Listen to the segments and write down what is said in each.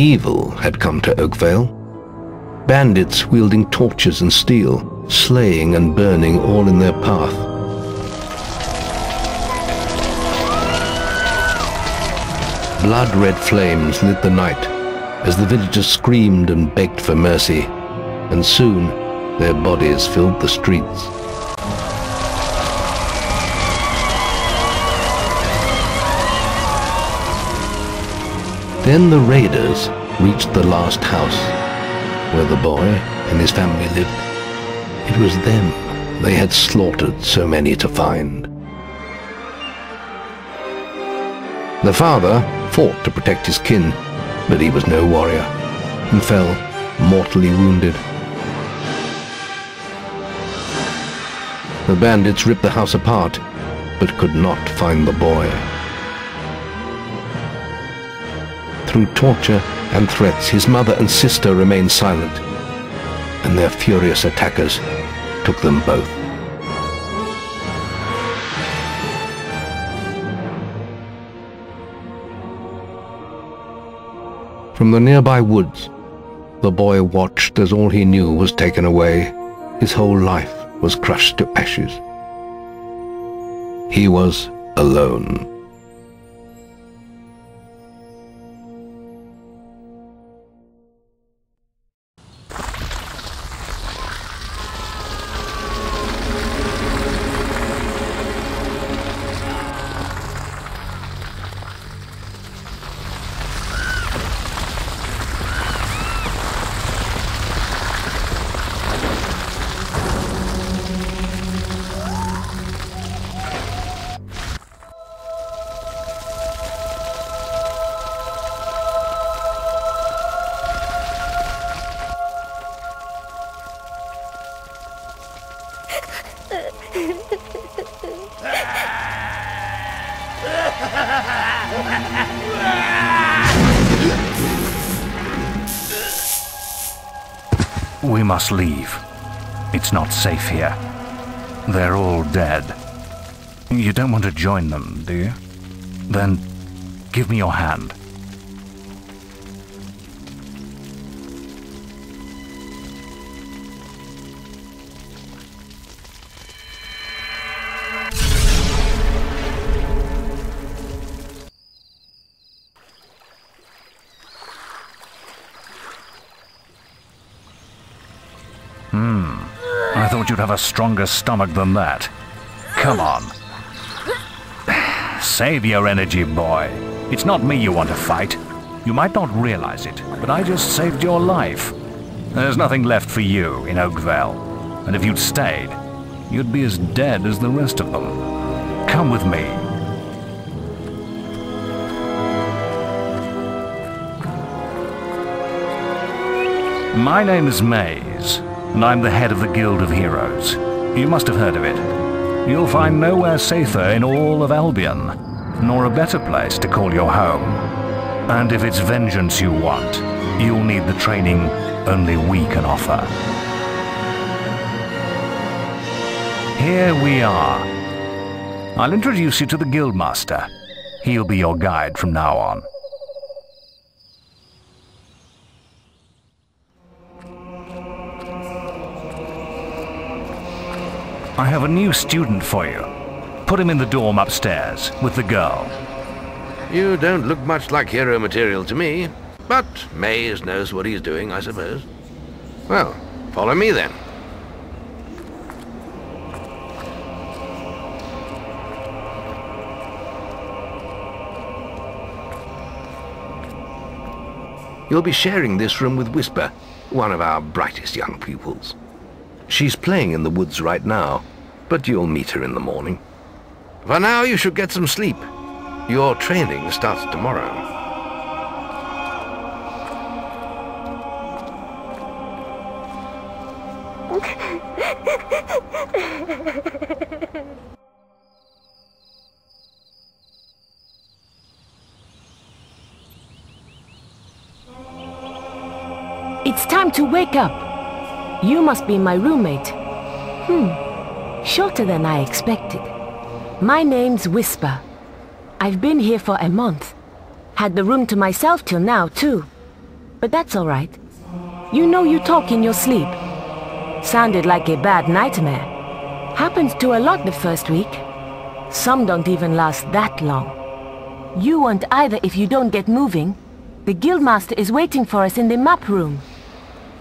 Evil had come to Oakvale. Bandits wielding torches and steel, slaying and burning all in their path. Blood-red flames lit the night as the villagers screamed and begged for mercy, and soon their bodies filled the streets. Then the raiders reached the last house, where the boy and his family lived. It was them they had slaughtered so many to find. The father fought to protect his kin, but he was no warrior, and fell mortally wounded. The bandits ripped the house apart, but could not find the boy. Through torture and threats, his mother and sister remained silent, and their furious attackers took them both. From the nearby woods, the boy watched as all he knew was taken away. His whole life was crushed to ashes. He was alone. We must leave. It's not safe here. They're all dead. You don't want to join them, do you? Then give me your hand. Thought you'd have a stronger stomach than that. Come on. Save your energy, boy. It's not me you want to fight. You might not realize it, but I just saved your life. There's nothing left for you in Oakvale. And if you'd stayed, you'd be as dead as the rest of them. Come with me. My name is Maze, and I'm the head of the Guild of Heroes. You must have heard of it. You'll find nowhere safer in all of Albion, nor a better place to call your home. And if it's vengeance you want, you'll need the training only we can offer. Here we are. I'll introduce you to the Guildmaster. He'll be your guide from now on. I have a new student for you. Put him in the dorm upstairs with the girl. You don't look much like hero material to me, but Maze knows what he's doing, I suppose. Well, follow me then. You'll be sharing this room with Whisper, one of our brightest young pupils. She's playing in the woods right now, but you'll meet her in the morning. For now, you should get some sleep. Your training starts tomorrow. It's time to wake up. You must be my roommate. Hmm. Shorter than I expected. My name's Whisper. I've been here for a month. Had the room to myself till now, too. but that's all right. You know you talk in your sleep. Sounded like a bad nightmare. Happens to a lot the first week. Some don't even last that long. You won't either if you don't get moving. The Guildmaster is waiting for us in the map room.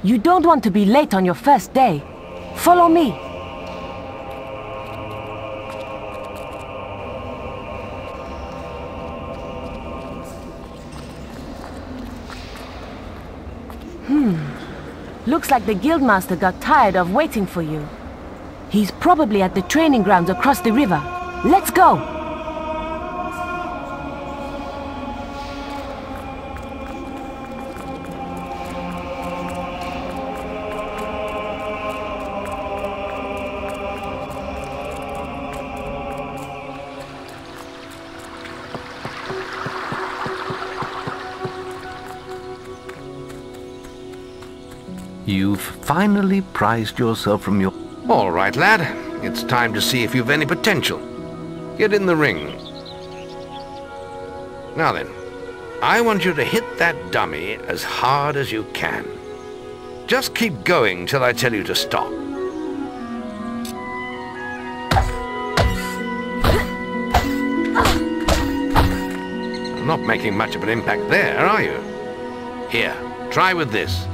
You don't want to be late on your first day. Follow me. Hmm. Looks like the Guildmaster got tired of waiting for you. He's probably at the training grounds across the river. Let's go! You've finally prized yourself from your... All right, lad. It's time to see if you've any potential. Get in the ring. Now then, I want you to hit that dummy as hard as you can. Just keep going till I tell you to stop. Not making much of an impact there, are you? Here, try with this.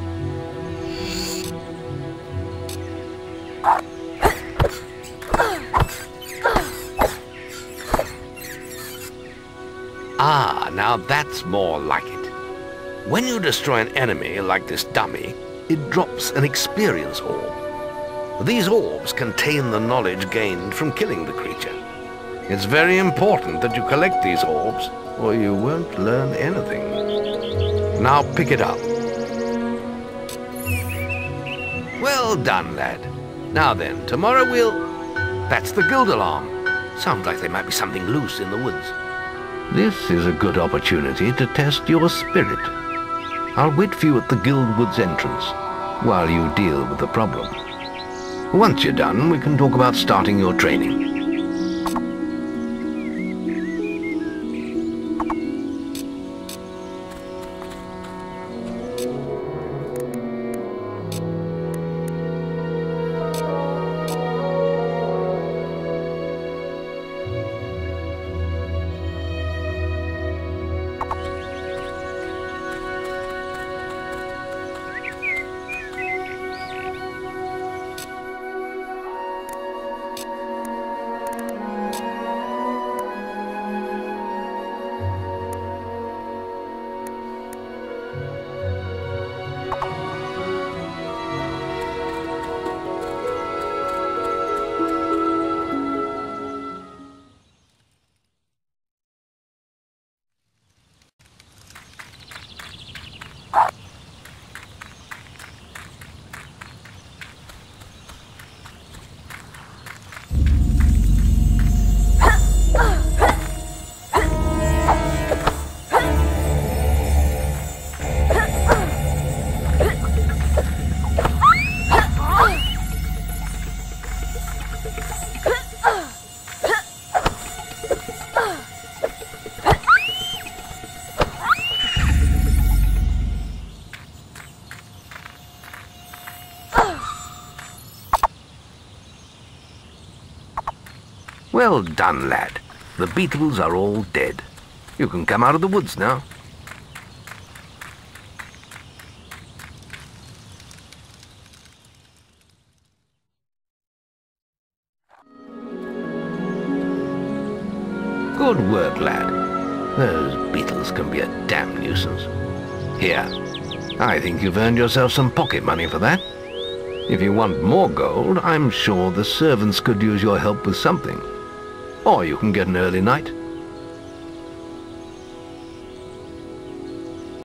Ah, now that's more like it. When you destroy an enemy like this dummy, it drops an experience orb. These orbs contain the knowledge gained from killing the creature. It's very important that you collect these orbs, or you won't learn anything. Now pick it up. Well done, lad. Now then, tomorrow we'll... That's the guild alarm. Sounds like there might be something loose in the woods. This is a good opportunity to test your spirit. I'll wait for you at the Guildwood's entrance while you deal with the problem. Once you're done, we can talk about starting your training. Well done, lad. The beetles are all dead. You can come out of the woods now. Good work, lad. Those beetles can be a damn nuisance. Here, I think you've earned yourself some pocket money for that. If you want more gold, I'm sure the servants could use your help with something. Or you can get an early night